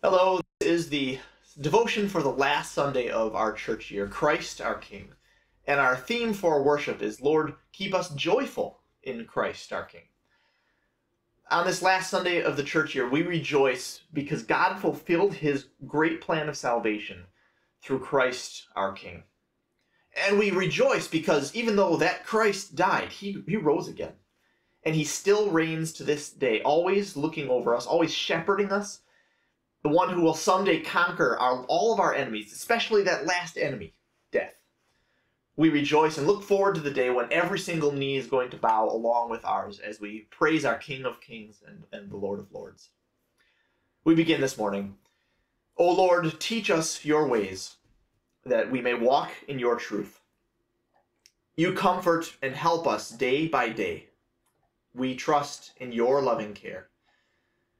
Hello, this is the devotion for the last Sunday of our church year, Christ our King. And our theme for worship is Lord, keep us joyful in Christ our King. On this last Sunday of the church year, we rejoice because God fulfilled his great plan of salvation through Christ our King. And we rejoice because even though that Christ died, he, he rose again. And he still reigns to this day, always looking over us, always shepherding us the one who will someday conquer our, all of our enemies, especially that last enemy, death. We rejoice and look forward to the day when every single knee is going to bow along with ours as we praise our King of Kings and, and the Lord of Lords. We begin this morning. O Lord, teach us your ways, that we may walk in your truth. You comfort and help us day by day. We trust in your loving care.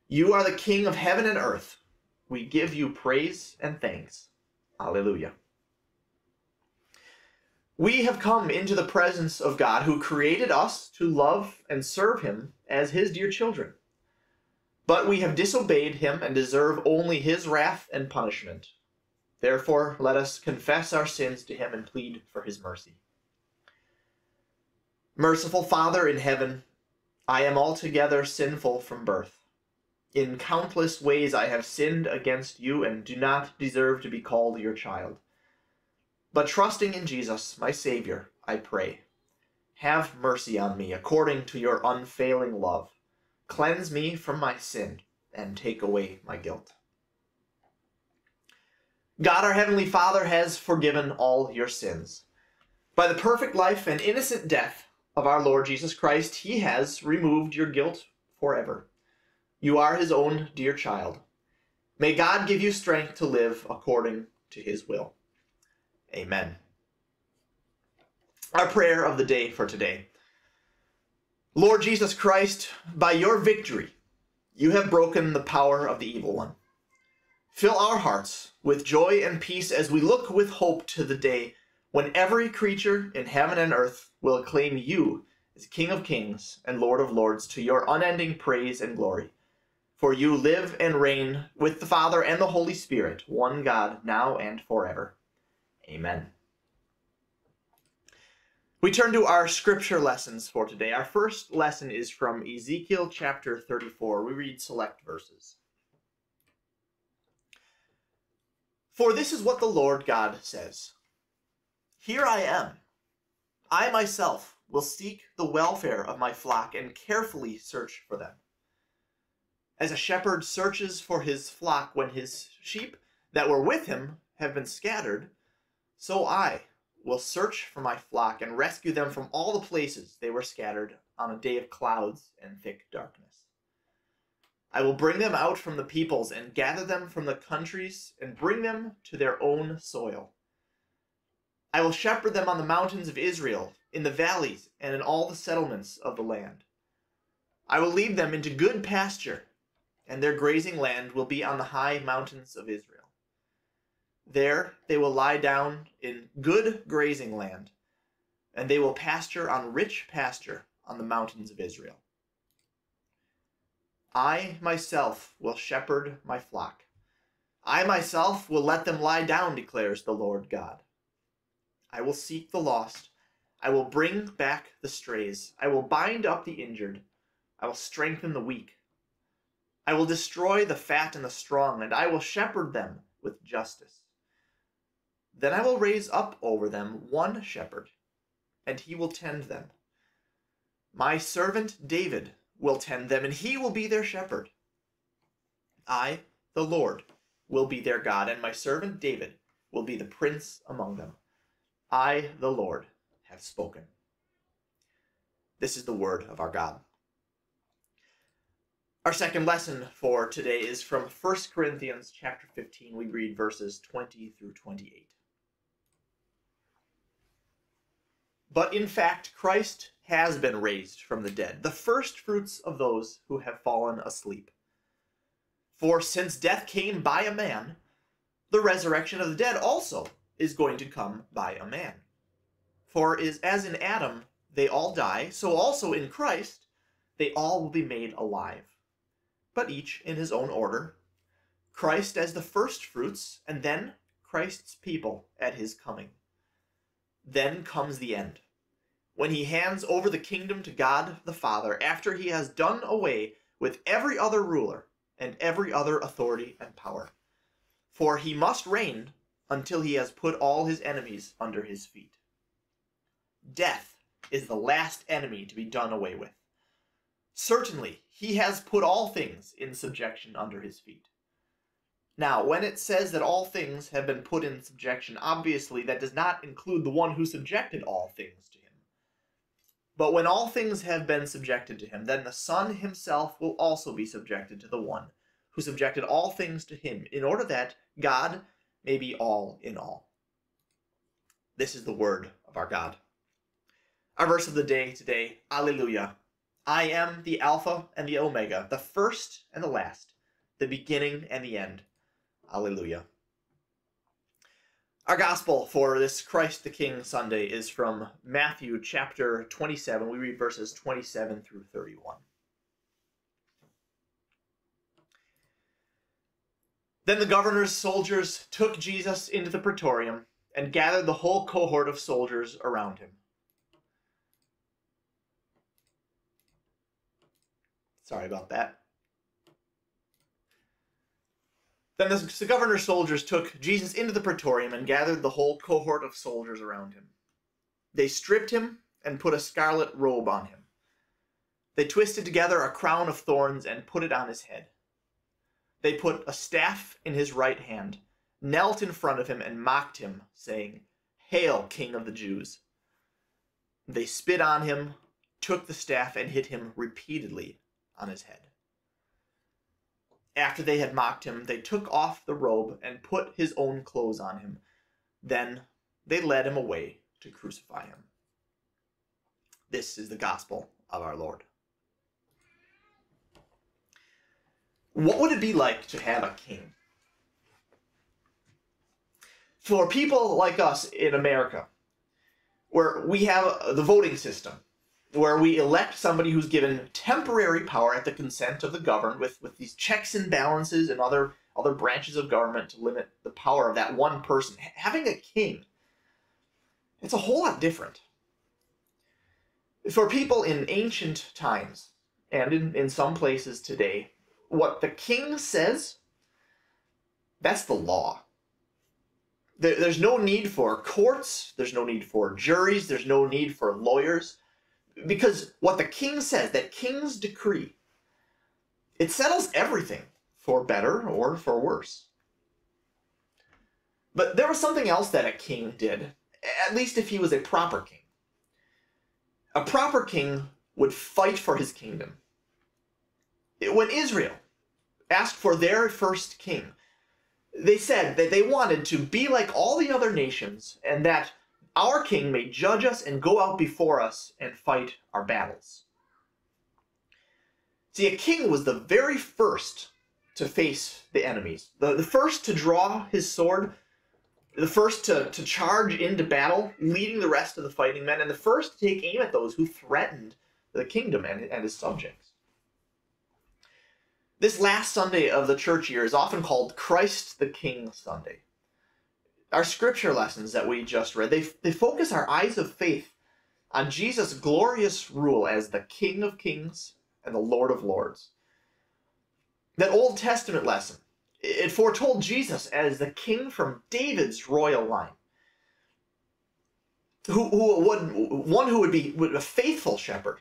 You are the King of heaven and earth we give you praise and thanks. Alleluia. We have come into the presence of God who created us to love and serve him as his dear children. But we have disobeyed him and deserve only his wrath and punishment. Therefore, let us confess our sins to him and plead for his mercy. Merciful Father in heaven, I am altogether sinful from birth. In countless ways I have sinned against you and do not deserve to be called your child. But trusting in Jesus, my Savior, I pray, have mercy on me according to your unfailing love. Cleanse me from my sin and take away my guilt. God, our Heavenly Father, has forgiven all your sins. By the perfect life and innocent death of our Lord Jesus Christ, He has removed your guilt forever. You are his own dear child. May God give you strength to live according to his will. Amen. Our prayer of the day for today. Lord Jesus Christ, by your victory, you have broken the power of the evil one. Fill our hearts with joy and peace as we look with hope to the day when every creature in heaven and earth will acclaim you as King of kings and Lord of lords to your unending praise and glory. For you live and reign with the Father and the Holy Spirit, one God, now and forever. Amen. We turn to our scripture lessons for today. Our first lesson is from Ezekiel chapter 34. We read select verses. For this is what the Lord God says Here I am. I myself will seek the welfare of my flock and carefully search for them as a shepherd searches for his flock when his sheep that were with him have been scattered, so I will search for my flock and rescue them from all the places they were scattered on a day of clouds and thick darkness. I will bring them out from the peoples and gather them from the countries and bring them to their own soil. I will shepherd them on the mountains of Israel, in the valleys, and in all the settlements of the land. I will lead them into good pasture and their grazing land will be on the high mountains of Israel. There they will lie down in good grazing land, and they will pasture on rich pasture on the mountains of Israel. I myself will shepherd my flock. I myself will let them lie down, declares the Lord God. I will seek the lost. I will bring back the strays. I will bind up the injured. I will strengthen the weak. I will destroy the fat and the strong, and I will shepherd them with justice. Then I will raise up over them one shepherd, and he will tend them. My servant David will tend them, and he will be their shepherd. I, the Lord, will be their God, and my servant David will be the prince among them. I, the Lord, have spoken. This is the word of our God. Our second lesson for today is from 1 Corinthians chapter 15. We read verses 20 through 28. But in fact, Christ has been raised from the dead, the first fruits of those who have fallen asleep. For since death came by a man, the resurrection of the dead also is going to come by a man. For is as in Adam they all die, so also in Christ they all will be made alive but each in his own order. Christ as the first fruits, and then Christ's people at his coming. Then comes the end, when he hands over the kingdom to God the Father after he has done away with every other ruler and every other authority and power. For he must reign until he has put all his enemies under his feet. Death is the last enemy to be done away with. Certainly, he has put all things in subjection under his feet. Now, when it says that all things have been put in subjection, obviously that does not include the one who subjected all things to him. But when all things have been subjected to him, then the Son himself will also be subjected to the one who subjected all things to him, in order that God may be all in all. This is the word of our God. Our verse of the day today, Alleluia. I am the Alpha and the Omega, the first and the last, the beginning and the end. Alleluia. Our gospel for this Christ the King Sunday is from Matthew chapter 27. We read verses 27 through 31. Then the governor's soldiers took Jesus into the praetorium and gathered the whole cohort of soldiers around him. Sorry about that. Then the governor's soldiers took Jesus into the praetorium and gathered the whole cohort of soldiers around him. They stripped him and put a scarlet robe on him. They twisted together a crown of thorns and put it on his head. They put a staff in his right hand, knelt in front of him, and mocked him, saying, Hail, King of the Jews! They spit on him, took the staff, and hit him repeatedly on his head. After they had mocked him, they took off the robe and put his own clothes on him. Then they led him away to crucify him. This is the gospel of our Lord. What would it be like to have a king? For people like us in America, where we have the voting system, where we elect somebody who's given temporary power at the consent of the governed with, with these checks and balances and other other branches of government to limit the power of that one person. Having a king, it's a whole lot different. For people in ancient times, and in, in some places today, what the king says, that's the law. There, there's no need for courts, there's no need for juries, there's no need for lawyers because what the king says, that king's decree, it settles everything for better or for worse. But there was something else that a king did, at least if he was a proper king. A proper king would fight for his kingdom. When Israel asked for their first king, they said that they wanted to be like all the other nations and that our king may judge us and go out before us and fight our battles. See, a king was the very first to face the enemies, the, the first to draw his sword, the first to, to charge into battle, leading the rest of the fighting men, and the first to take aim at those who threatened the kingdom and, and his subjects. This last Sunday of the church year is often called Christ the King Sunday our scripture lessons that we just read, they, they focus our eyes of faith on Jesus' glorious rule as the King of Kings and the Lord of Lords. That Old Testament lesson, it foretold Jesus as the king from David's royal line. Who, who would one who would be a faithful shepherd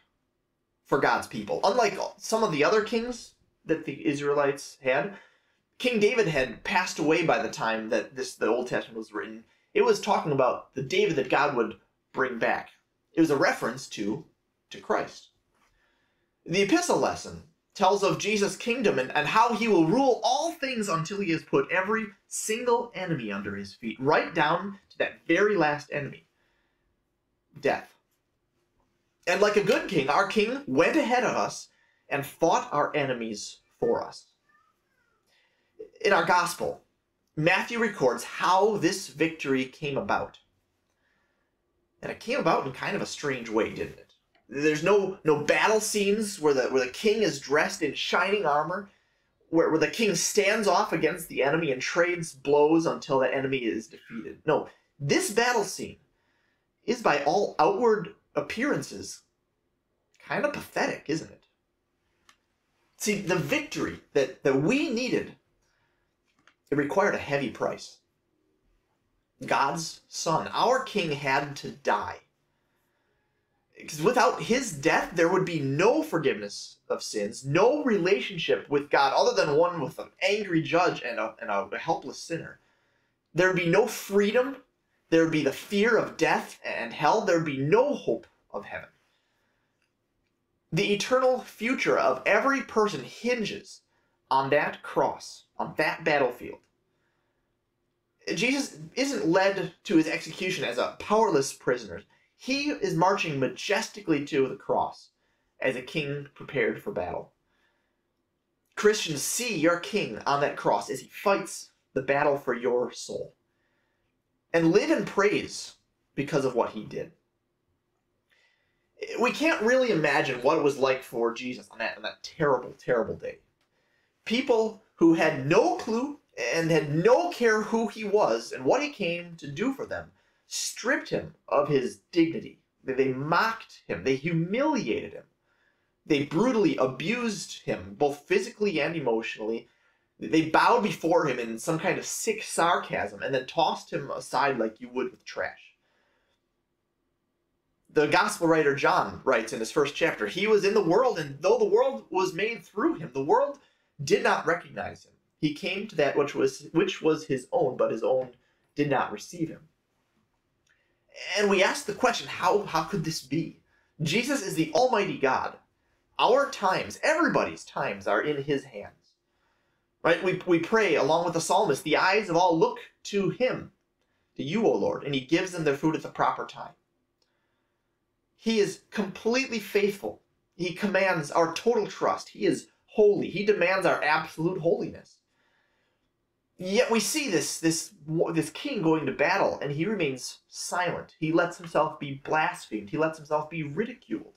for God's people, unlike some of the other kings that the Israelites had, King David had passed away by the time that this the Old Testament was written. It was talking about the David that God would bring back. It was a reference to to Christ. The epistle lesson tells of Jesus' kingdom and, and how he will rule all things until he has put every single enemy under his feet, right down to that very last enemy death. And like a good king, our king went ahead of us and fought our enemies for us in our gospel, Matthew records how this victory came about. And it came about in kind of a strange way, didn't it? There's no no battle scenes where the where the king is dressed in shining armor where, where the king stands off against the enemy and trades blows until the enemy is defeated. No, this battle scene is by all outward appearances kind of pathetic, isn't it? See, the victory that, that we needed, it required a heavy price. God's son, our king, had to die. Because without his death, there would be no forgiveness of sins, no relationship with God other than one with an angry judge and a, and a helpless sinner. There would be no freedom. There would be the fear of death and hell. There would be no hope of heaven. The eternal future of every person hinges on that cross, on that battlefield. Jesus isn't led to his execution as a powerless prisoner. He is marching majestically to the cross as a king prepared for battle. Christians, see your king on that cross as he fights the battle for your soul. And live in praise because of what he did. We can't really imagine what it was like for Jesus on that, on that terrible, terrible day. People who had no clue and had no care who he was and what he came to do for them stripped him of his dignity. They mocked him. They humiliated him. They brutally abused him, both physically and emotionally. They bowed before him in some kind of sick sarcasm and then tossed him aside like you would with trash. The gospel writer John writes in his first chapter He was in the world, and though the world was made through him, the world did not recognize him. He came to that which was which was his own, but his own did not receive him. And we ask the question, how, how could this be? Jesus is the Almighty God. Our times, everybody's times, are in his hands. Right? We, we pray along with the psalmist, the eyes of all look to him, to you, O Lord, and he gives them their food at the proper time. He is completely faithful. He commands our total trust. He is holy. He demands our absolute holiness. Yet we see this this this king going to battle, and he remains silent. He lets himself be blasphemed. He lets himself be ridiculed.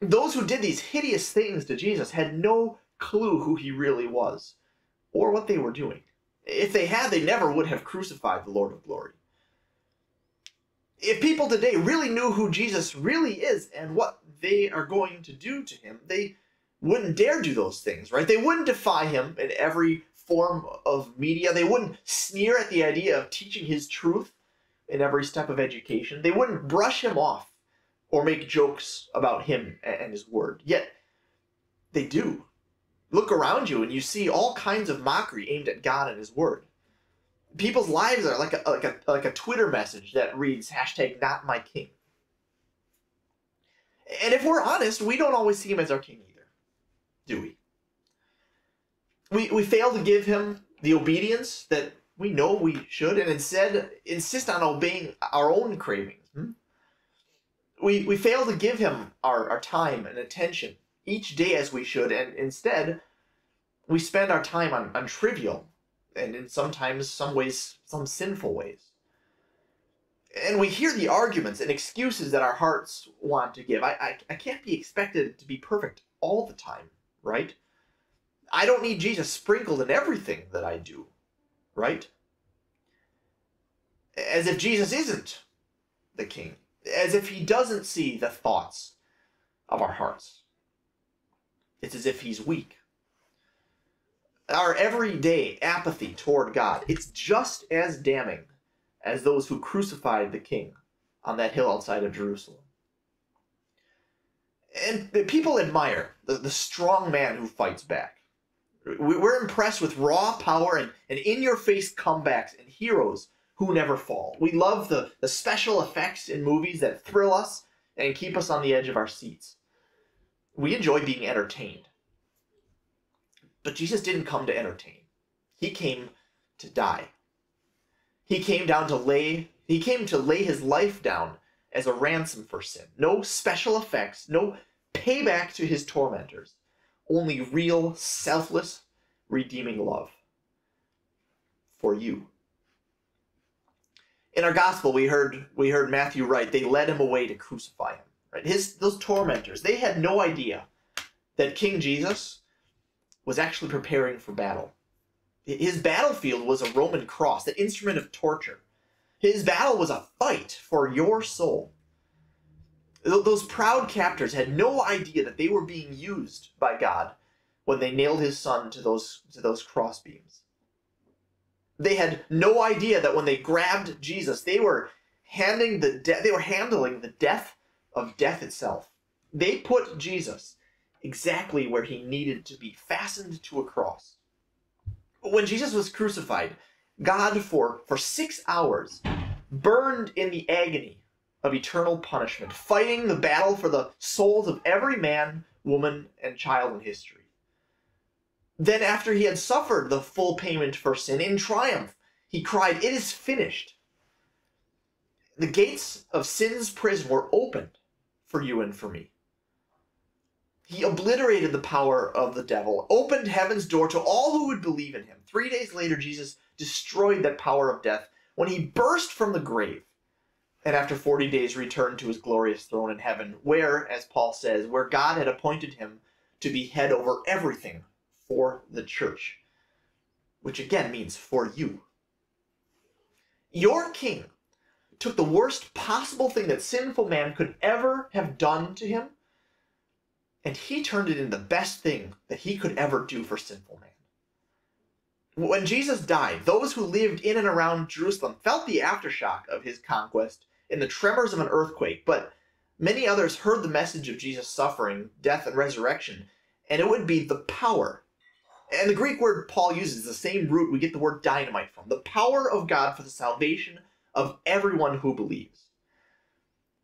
Those who did these hideous things to Jesus had no clue who he really was, or what they were doing. If they had, they never would have crucified the Lord of glory. If people today really knew who Jesus really is and what they are going to do to him, they wouldn't dare do those things, right? They wouldn't defy him in every form of media. They wouldn't sneer at the idea of teaching his truth in every step of education. They wouldn't brush him off or make jokes about him and his word. Yet they do. Look around you and you see all kinds of mockery aimed at God and his word. People's lives are like a, like a, like a Twitter message that reads hashtag not my king. And if we're honest, we don't always see him as our king do we? we, we fail to give him the obedience that we know we should and instead insist on obeying our own cravings. Hmm? We, we fail to give him our, our time and attention each day as we should, and instead we spend our time on, on trivial and in sometimes some ways some sinful ways. And we hear the arguments and excuses that our hearts want to give. I, I, I can't be expected to be perfect all the time, right? I don't need Jesus sprinkled in everything that I do, right? As if Jesus isn't the king, as if he doesn't see the thoughts of our hearts. It's as if he's weak. Our everyday apathy toward God, it's just as damning as those who crucified the king on that hill outside of Jerusalem. And people admire the, the strong man who fights back. We're impressed with raw power and, and in your face comebacks and heroes who never fall. We love the, the special effects in movies that thrill us and keep us on the edge of our seats. We enjoy being entertained. But Jesus didn't come to entertain, He came to die. He came down to lay he came to lay his life down as a ransom for sin. No special effects, no payback to his tormentors only real, selfless, redeeming love for you. In our gospel, we heard we heard Matthew write, they led him away to crucify him. Right? His those tormentors, they had no idea that King Jesus was actually preparing for battle. His battlefield was a Roman cross, an instrument of torture. His battle was a fight for your soul. Those proud captors had no idea that they were being used by God when they nailed his son to those, to those crossbeams. They had no idea that when they grabbed Jesus, they were handing the de- they were handling the death of death itself. They put Jesus exactly where he needed to be, fastened to a cross. When Jesus was crucified, God for, for six hours burned in the agony of eternal punishment, fighting the battle for the souls of every man, woman, and child in history. Then, after he had suffered the full payment for sin in triumph, he cried, It is finished. The gates of sin's prison were opened for you and for me. He obliterated the power of the devil, opened heaven's door to all who would believe in him. Three days later, Jesus destroyed that power of death when he burst from the grave and after 40 days returned to his glorious throne in heaven, where, as Paul says, where God had appointed him to be head over everything for the church, which again means for you. Your king took the worst possible thing that sinful man could ever have done to him and he turned it into the best thing that he could ever do for sinful man. When Jesus died, those who lived in and around Jerusalem felt the aftershock of his conquest in the tremors of an earthquake, but many others heard the message of Jesus' suffering, death, and resurrection, and it would be the power. And the Greek word Paul uses the same root we get the word dynamite from the power of God for the salvation of everyone who believes.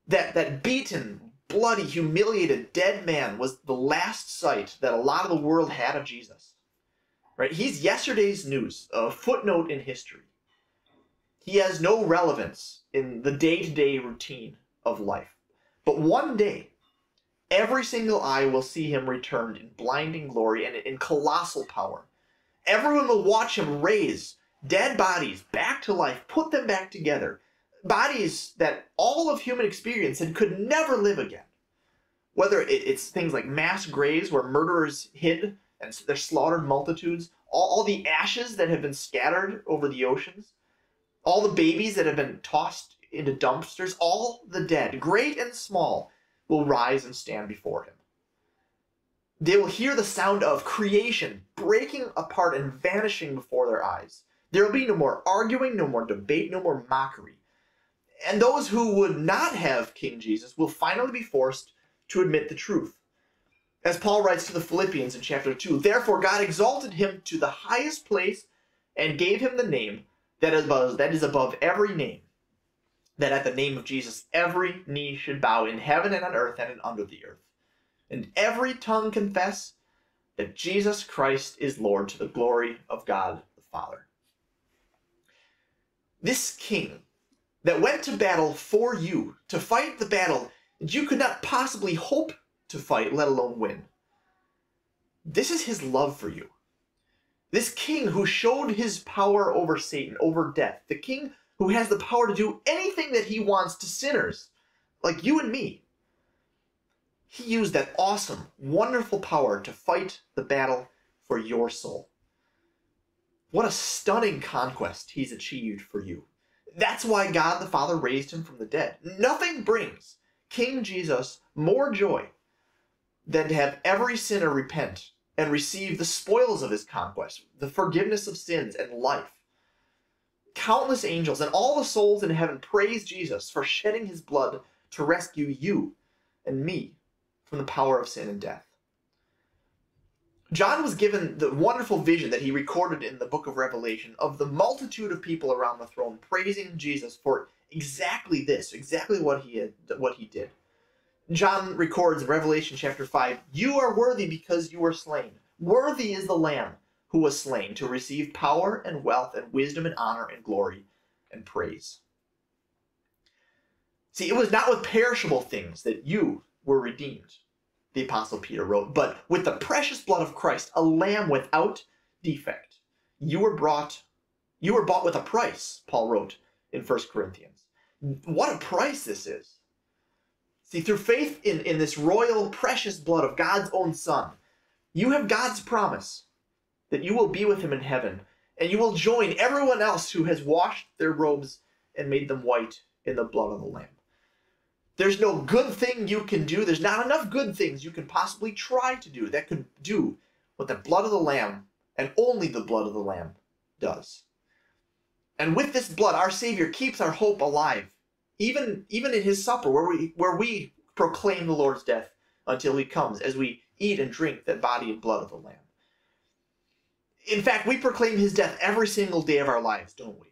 That, that beaten, bloody, humiliated, dead man was the last sight that a lot of the world had of Jesus. Right? He's yesterday's news, a footnote in history. He has no relevance in the day-to-day routine of life. But one day, every single eye will see him returned in blinding glory and in colossal power. Everyone will watch him raise dead bodies back to life, put them back together, bodies that all of human experience and could never live again. Whether it's things like mass graves where murderers hid and their slaughtered multitudes, all, all the ashes that have been scattered over the oceans, all the babies that have been tossed into dumpsters, all the dead, great and small, will rise and stand before him. They will hear the sound of creation breaking apart and vanishing before their eyes. There will be no more arguing, no more debate, no more mockery. And those who would not have King Jesus will finally be forced to admit the truth. As Paul writes to the Philippians in chapter 2, therefore God exalted him to the highest place and gave him the name that is above, that is above every name, that at the name of Jesus every knee should bow in heaven and on earth and under the earth, and every tongue confess that Jesus Christ is Lord to the glory of God the Father. This king that went to battle for you, to fight the battle that you could not possibly hope to fight, let alone win. This is his love for you. This king who showed his power over Satan, over death, the king who has the power to do anything that he wants to sinners like you and me. He used that awesome, wonderful power to fight the battle for your soul. What a stunning conquest he's achieved for you. That's why God the Father raised him from the dead. Nothing brings King Jesus more joy than to have every sinner repent and receive the spoils of his conquest, the forgiveness of sins and life. Countless angels and all the souls in heaven praise Jesus for shedding his blood to rescue you and me from the power of sin and death. John was given the wonderful vision that he recorded in the book of Revelation of the multitude of people around the throne praising Jesus for exactly this, exactly what he had, what he did. John records in Revelation chapter 5, "You are worthy because you were slain. Worthy is the lamb who was slain to receive power and wealth and wisdom and honor and glory and praise." See, it was not with perishable things that you were redeemed the Apostle Peter wrote, but with the precious blood of Christ, a lamb without defect. You were brought, you were bought with a price, Paul wrote in 1 Corinthians. What a price this is. See, through faith in, in this royal, precious blood of God's own Son, you have God's promise that you will be with him in heaven, and you will join everyone else who has washed their robes and made them white in the blood of the Lamb. There's no good thing you can do. There's not enough good things you can possibly try to do that could do what the blood of the Lamb and only the blood of the Lamb does. And with this blood, our Savior keeps our hope alive, even, even in his supper, where we, where we proclaim the Lord's death until he comes, as we eat and drink that body and blood of the Lamb. In fact, we proclaim his death every single day of our lives, don't we?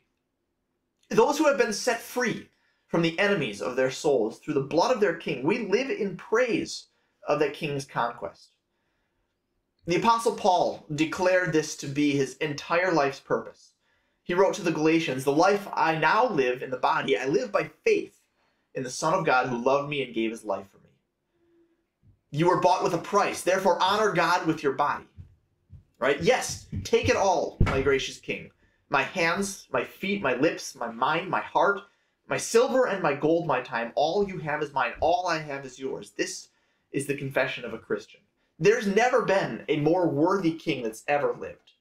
Those who have been set free from the enemies of their souls through the blood of their king, we live in praise of that king's conquest. The Apostle Paul declared this to be his entire life's purpose. He wrote to the Galatians, The life I now live in the body, I live by faith in the Son of God who loved me and gave his life for me. You were bought with a price, therefore honor God with your body. Right? Yes, take it all, my gracious King. My hands, my feet, my lips, my mind, my heart, my silver and my gold, my time, all you have is mine, all I have is yours. This is the confession of a Christian. There's never been a more worthy king that's ever lived.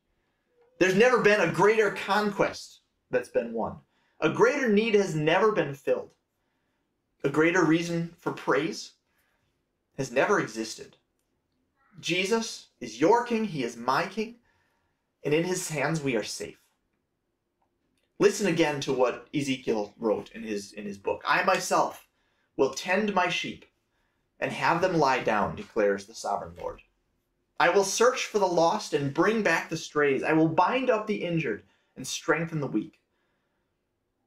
There's never been a greater conquest that's been won. A greater need has never been filled. A greater reason for praise has never existed. Jesus is your king, he is my king, and in his hands we are safe. Listen again to what Ezekiel wrote in his in his book. I myself will tend my sheep and have them lie down, declares the sovereign Lord. I will search for the lost and bring back the strays. I will bind up the injured and strengthen the weak.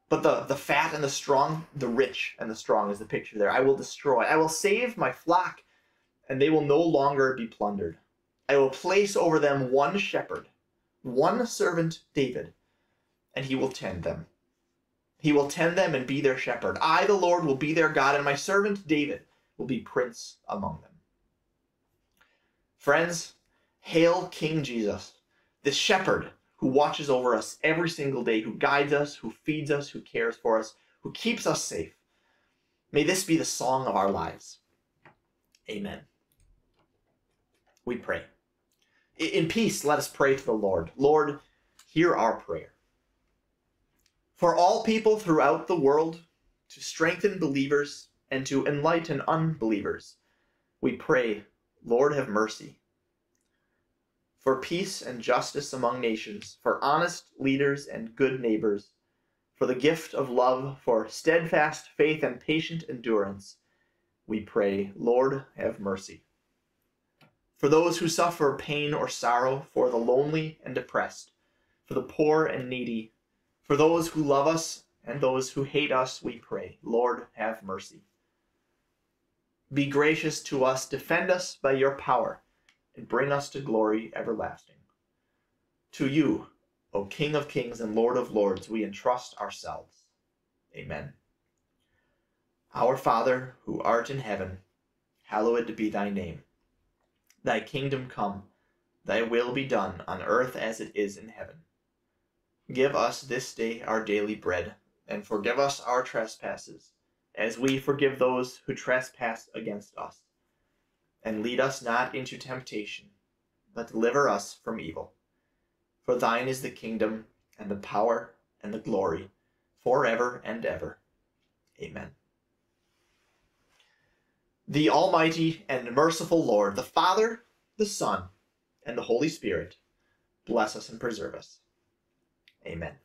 But the, the fat and the strong, the rich and the strong is the picture there. I will destroy. I will save my flock, and they will no longer be plundered. I will place over them one shepherd, one servant, David, and he will tend them. He will tend them and be their shepherd. I, the Lord, will be their God, and my servant David will be prince among them. Friends, hail King Jesus, this shepherd who watches over us every single day, who guides us, who feeds us, who cares for us, who keeps us safe. May this be the song of our lives. Amen. We pray. In peace, let us pray to the Lord. Lord, hear our prayer. For all people throughout the world, to strengthen believers and to enlighten unbelievers. We pray, Lord, have mercy. For peace and justice among nations, for honest leaders and good neighbors, for the gift of love, for steadfast faith and patient endurance, we pray, Lord, have mercy. For those who suffer pain or sorrow, for the lonely and depressed, for the poor and needy, for those who love us and those who hate us, we pray, Lord, have mercy. Be gracious to us, defend us by your power, and bring us to glory everlasting. To you, O King of kings and Lord of lords, we entrust ourselves. Amen. Our Father, who art in heaven, hallowed be thy name. Thy kingdom come, thy will be done on earth as it is in heaven. Give us this day our daily bread, and forgive us our trespasses as we forgive those who trespass against us. And lead us not into temptation, but deliver us from evil. For thine is the kingdom, and the power, and the glory, forever and ever. Amen. The Almighty and merciful Lord, the Father, the Son, and the Holy Spirit, bless us and preserve us. Amen.